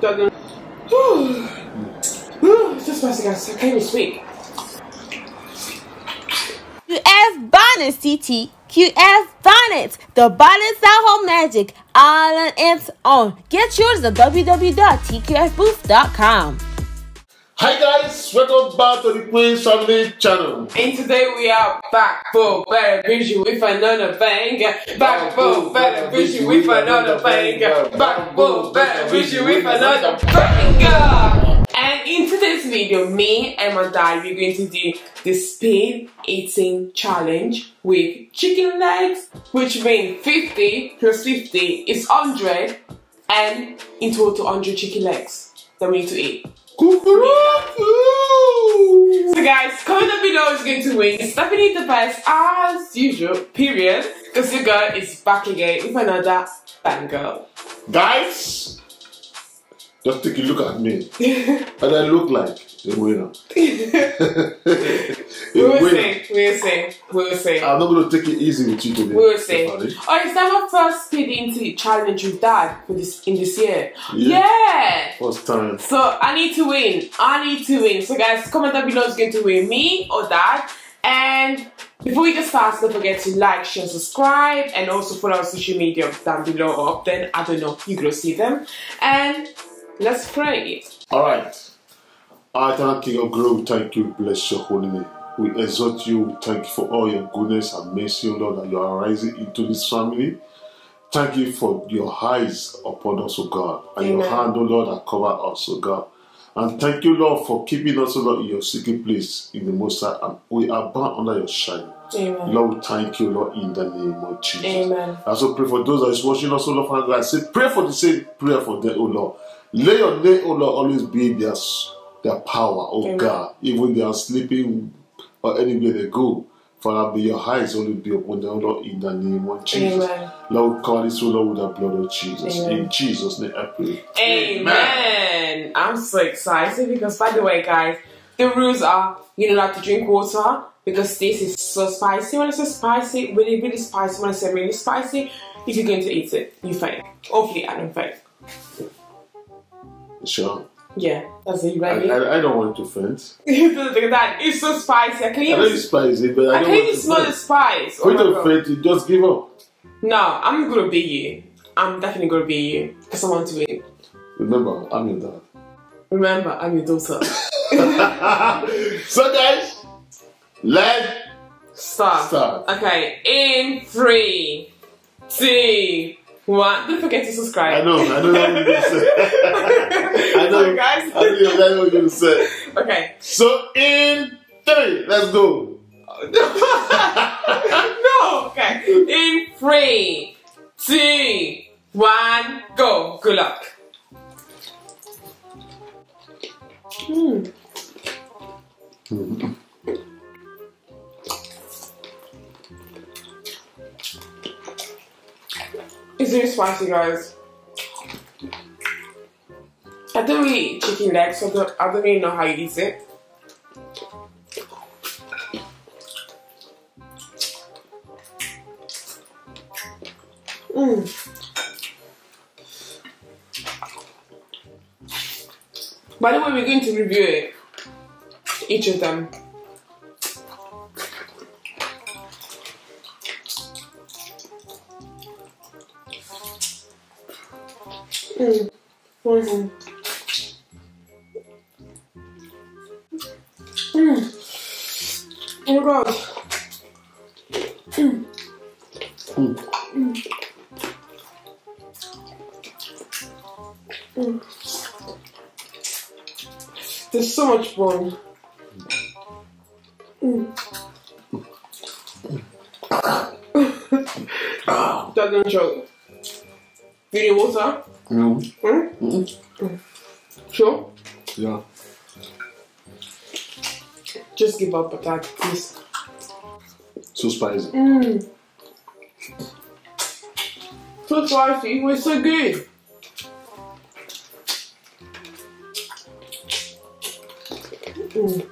Doesn't. Whew. Whew, It's just spicy, guys. I can't even speak. QF Bonnet CT. QF Bonnet. The bonnet's Bonnet Home Magic. All on its own. Get yours at www.tqfbooth.com. Hi guys, welcome back to the Queen's Family channel. And today we are back for better vision with another banger. Back for better vision with another banger. Back for better vision with another banger. And in today's video, me and my dad we're going to do the speed eating challenge with chicken legs, which means 50 plus 50 is 100, and in total 100 chicken legs that we need to eat. So guys, comment down below who's going to win. Stefany the best as usual, period. Because your girl is back again with another bang girl. Guys, just take a look at me. and I look like We will see, we will see, we will see. I'm not going to take it easy with you today. We will see. Oh, is that my first into challenge with dad for this in this year? Yeah. yeah. First time. So I need to win. I need to win. So guys, comment down below who's going to win, me or dad. And before we get started, don't forget to like, share, subscribe, and also follow our social media down below or up. Then I don't know, you go see them. And let's pray. Alright. I thank King of Glory, thank you, bless your holy name. We exhort you, we thank you for all your goodness and mercy, O Lord, that you are rising into this family. Thank you for your eyes upon us, O God, and your hand, O Lord, that cover us, O God. And thank you, Lord, for keeping us, O Lord, in your secret place in the Most High, and we are bound under your shadow. Amen. Lord, thank you, Lord, in the name of Jesus. Amen. I also pray for those that is watching us, O Lord, Father God. I say, pray for the same prayer for them, O Lord. Let your name, O Lord, always be their, s- their power, O Amen. God. Even they are sleeping or anywhere they go. Father, may your eyes only be upon oh them, Lord, in the name of Jesus. Amen. Lord, call this, O Lord, with the blood of Jesus. Amen. In Jesus' name I pray. Amen. I'm so excited because, by the way, guys, the rules are you don't have to drink water because this is so spicy. When it's so spicy, really, really spicy, when it's say really spicy, if you're going to eat it, you faint. Hopefully, I don't faint. Sure. Yeah, that's it. You I. I, I don't want to faint. That. It's so spicy. I can I know even, it's spicy, but I, I don't can even smell the spice. When my you faint, you just give up. No, I'm gonna be you. I'm definitely gonna be you because I want to win. Remember, I'm your dad. Remember, I'm your daughter. so guys, let's Start. Start. Okay, in three, two, one. Don't forget to subscribe. I know, I know what you're gonna say. I know, Sorry, guys. I know, I know what you're gonna say. Okay. So in three, let's go. no. Okay. In three, two, one, go. Good luck. Hmm. Spicy, guys. I don't really eat chicken legs, so I don't, I don't really know how you eat it. Mm. By the way, we're going to review it, each of them. Mm. Mhm. Mm. Oh my god. There's so much fun. Doesn't joke. You need water? No. Hmm? Sure? Yeah. Just give up, a that please. So spicy. Mmm. So spicy, we're so good. Mm.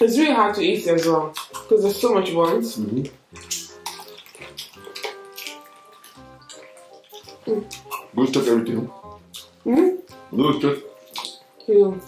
It's really hard to eat as well because there's so much buns. Mm-hmm. Louis took everything. Mm-hmm. Louis took. you.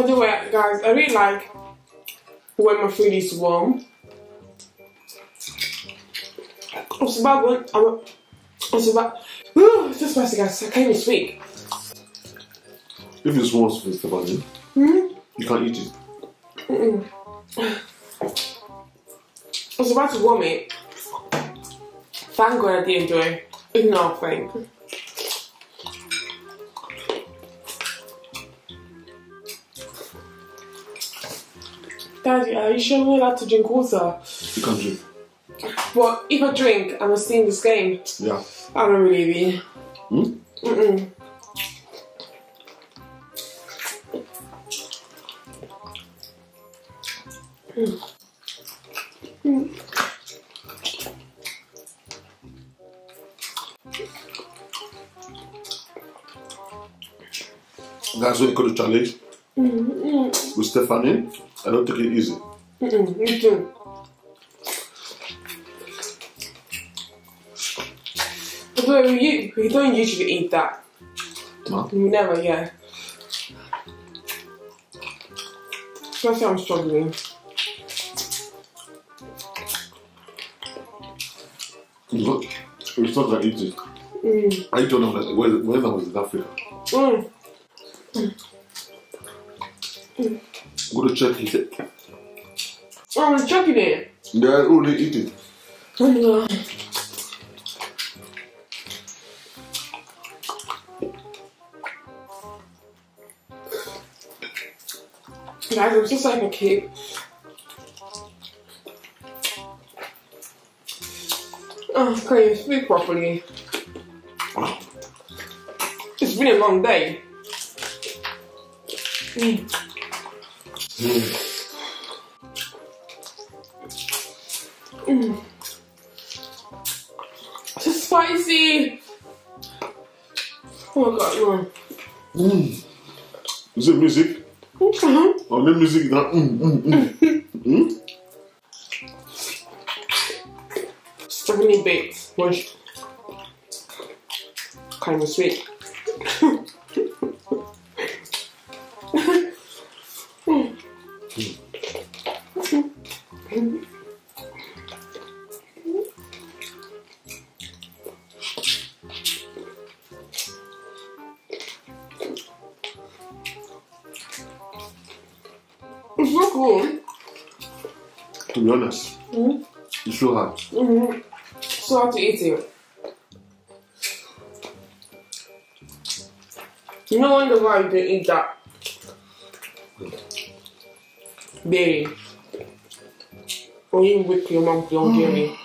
By the way, guys, I really like when my food is warm. It's about when I'm. It's about. Ooh, it's just spicy, guys. I can't even speak. If it's once for Stefany, Hmm? you can't eat it. I was about to warm it. Thank God I didn't do it. Nothing. Daddy, are you sure we're allowed to drink water? You can't drink. But if I drink, I'm in this game. Yeah. I don't really be. Hmm? Mm-mm. That's what you the challenge. With Stefany, I don't take it easy. Mm-mm. Me too. Although you, we don't usually eat that. No? We never, yeah. That's I'm struggling. It's not, it's not that easy. Mm. I don't know that when, when I was in Africa. Mm. Go to check it. Oh, I'm checking it. They only eat it. Oh, Guys, I'm just like a kid. Oh, can you speak properly? It's been a long day. Mm. Mm. It's spicy. Oh my god, Mm. Is it music? no. Or the music that mm, mm, mm. Stefany baked lunch. Kind of sweet. so hard. Mm-hmm. So hard to eat it. No wonder why you didn't eat that. Berry. Or you with your mom don't berry.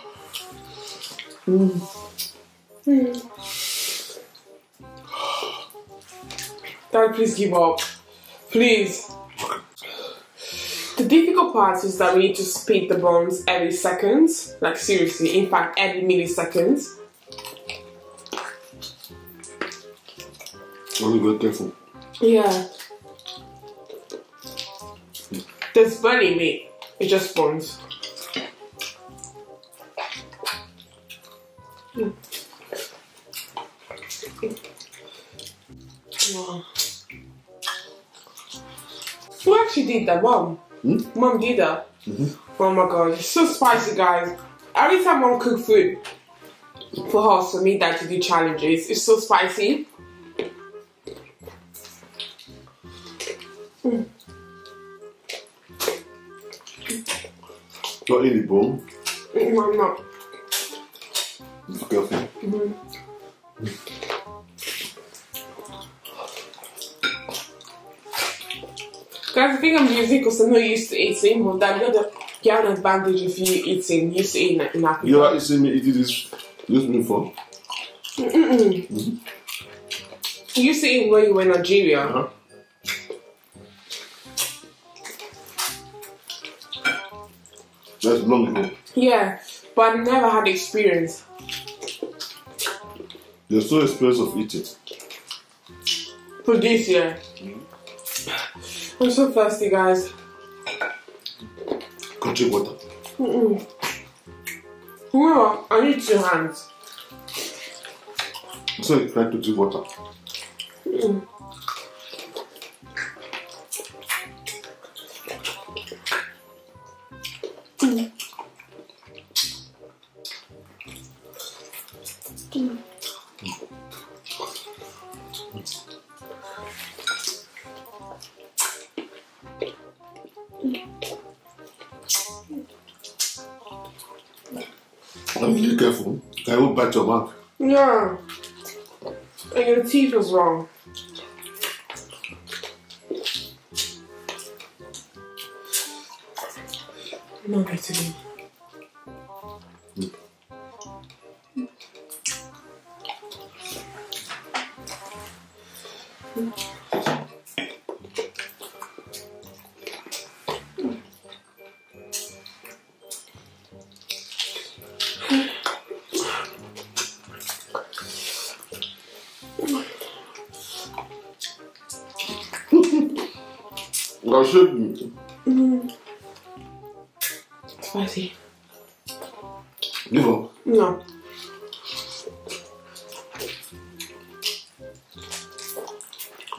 Mm. Mm. Dad, please give up. Please. The difficult part is that we need to speed the bones every second. Like seriously, in fact, every millisecond. Only be careful. Yeah. There's barely meat. It's just bones. Mm. Wow. Who actually did that? Mom. Hmm? Mom did that. Oh my god, it's so spicy, guys. Every time mom cook food for us, for me, that to do challenges, it's so spicy. Not in the bone. Mm, I'm not. Be careful. Guys, I think I'm using because I'm not used to eating, but that got get an advantage if you eating, used to eating in Africa. You are seeing me eating this this before? You used to eat when you were in Nigeria. Uh-huh. That's long ago. Yeah, but I never had the experience. There's no experience of eating. For this year. I'm so thirsty, guys. Go drink water. Remember, I need two hands. So you try to drink water. And Your mouth. Yeah. And your teeth was wrong. No vitamin. I should Spicy. give up. No.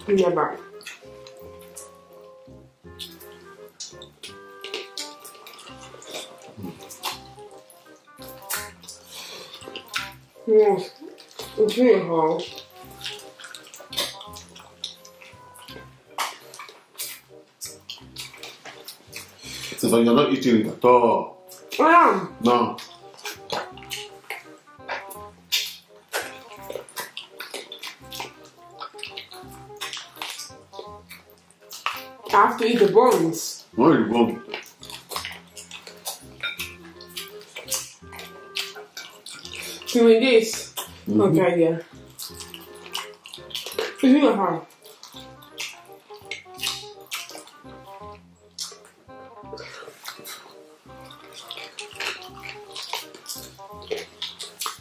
Never. Yes, it's really hard. So you're not eating it at all. I am. No. I have to eat the bones. No, you won't. Doing this. Mm-hmm. Okay, yeah. It's hard.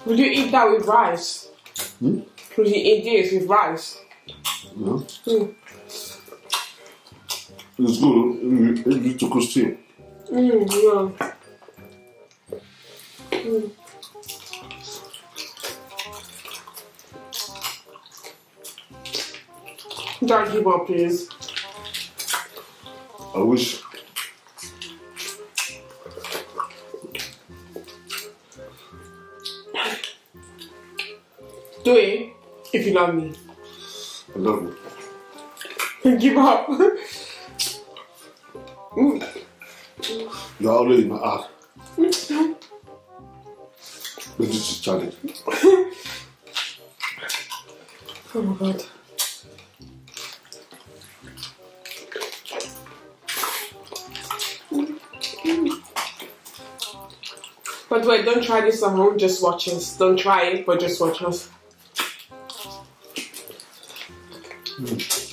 Would you eat that with rice? Hmm? Would you eat this with rice? No. Mm. It's good. You you need to cook stew. Mm, yeah. Mm. Don't give up, please. I wish. Do it if you love me. I love you. give up. You're always in my heart. But this is a challenge. oh my god. By the way, don't try this at home, just watch us. Don't try it, but just watch us.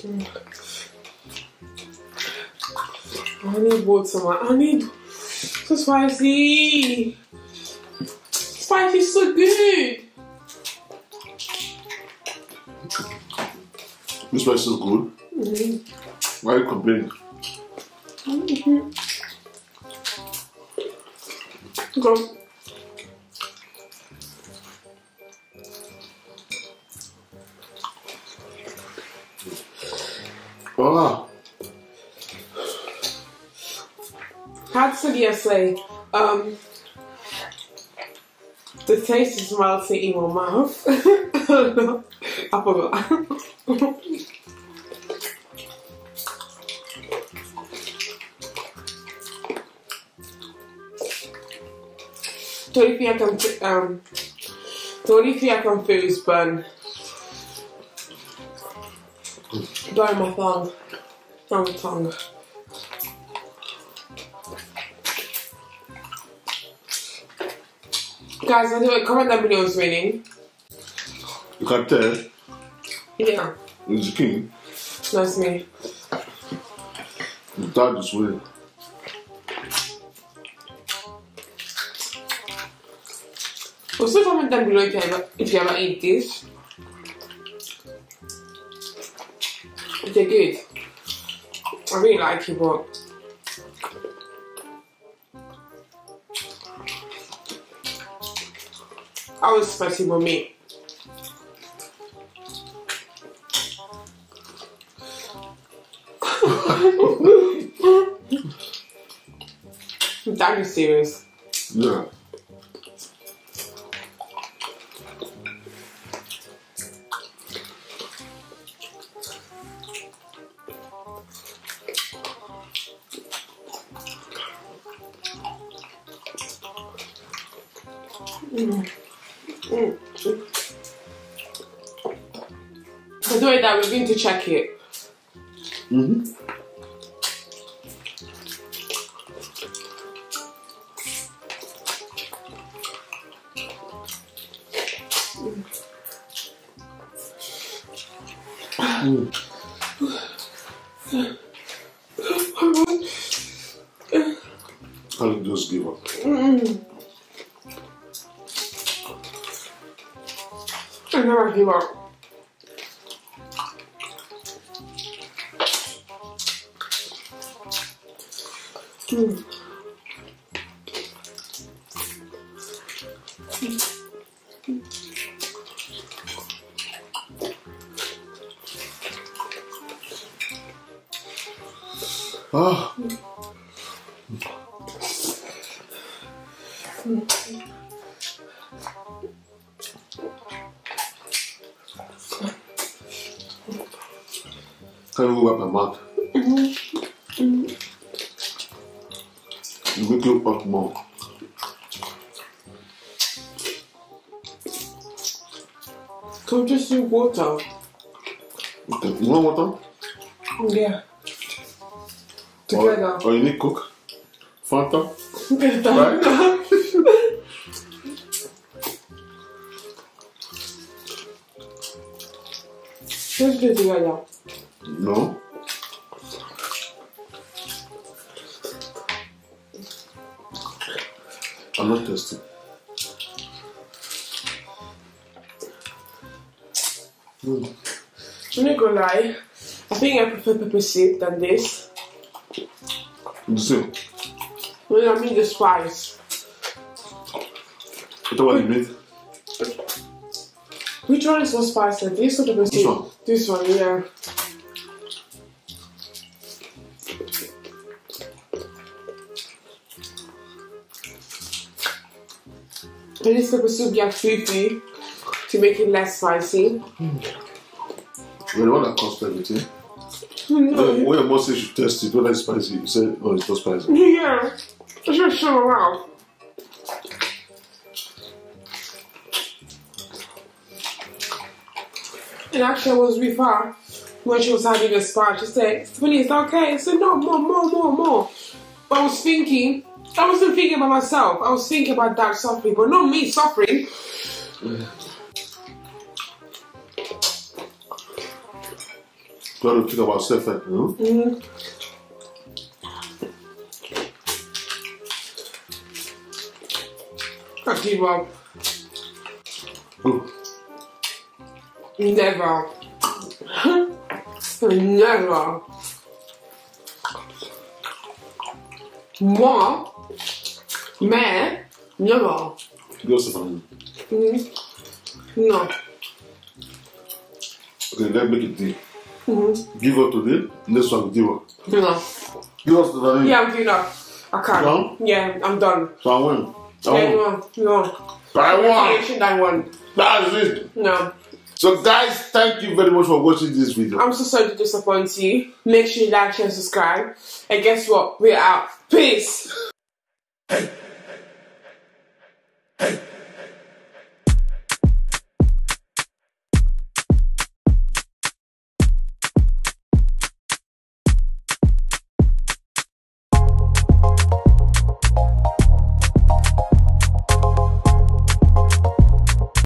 I need water, man. I need so spicy. Spicy is so good. This rice is good. Why are you complaining? Go. Ah, How you say? Um, the taste is melting in my mouth. Know. I forgot. Um, only thing I can feel is burn. burn my tongue. Tongue, tongue. Guys, anyway, comment that video is raining. You can tell. Yeah. It's king? That's me. That is weird. Also comment down below if you ever, if you ever eat this. They're good. I really like it, but I was spicy with me. that is serious. Yeah. To check it. Mm-hmm. I'll just give up. I never give up. Mm. Ah. Can't even wipe my mouth. You make you up more. Come just drink water. Okay. You want water? Yeah. Together. Or, or you need coke? Fanta? Right? Let's do it together. No. Not thirsty. Mm. I'm not gonna lie. I think I prefer pepper soup than this. The same. When I mean the spice. What about you made? Which one is more spicy? This or pepper soup? This one. This one, yeah. Pepper soup got fufu to make it less spicy. You're the one that caused everything. No. When your mom says you test it, whether it's spicy, you said, no, it's not spicy. Yeah, it's just so around. And actually, I was with her when she was having a spa. She said, Stefany, it's okay. I said, no, more, more, more, more. But I was thinking, I wasn't thinking about myself. I was thinking about that suffering, but not me suffering. Got to think about self you know? Mm-hmm. I give up. Good. Never. Never. Moi, mais, never. Go, Stefany. Mm. No. Okay, let's make it deal. Give up today, next one, give up. No. Give us the Yeah, I'm giving up. I can't. Done? Yeah, I'm done. So I win. Yeah, I win. no, no. I won. I won. That's it. No. So, guys, thank you very much for watching this video. I'm so sorry to disappoint you. Make sure you like, share, and subscribe. And guess what? We're out. Peace. Hey.